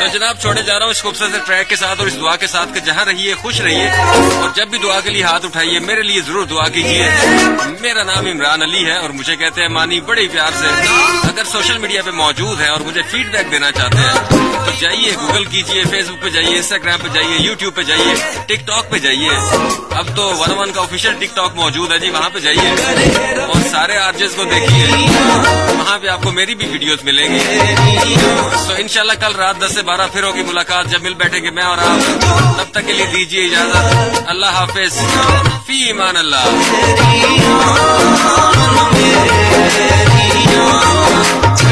तो जनाब, छोड़े जा रहा हूँ इस खूबसूरत ट्रैक के साथ और इस दुआ के साथ कि जहाँ रहिए, खुश रहिए और जब भी दुआ के लिए हाथ उठाइए, मेरे लिए ज़रूर दुआ कीजिए। मेरा नाम इमरान अली है और मुझे कहते हैं, मानी बड़े प्यार से, अगर सोशल मीडिया पे मौजूद है और मुझे फीडबैक देना चाहते हैं तो जाइए गूगल कीजिए फेसबुक पे जाइए इंस्टाग्राम पे जाइए यूट्यूब पे जाइए टिकटॉक पे जाइए। अब तो वन वन का ऑफिशियल टिकटॉक मौजूद है जी, वहाँ पे जाइए और सारे आर्जेस को देखिए। वहाँ पे आपको मेरी भी वीडियोस मिलेंगी। इनशाला कल रात दस से बारह फिर होगी मुलाकात। जब मिल बैठेंगे मैं और आप, तब तक के लिए दीजिए इजाज़त। अल्लाह हाफिज। फ़ी ईमान अल्लाह।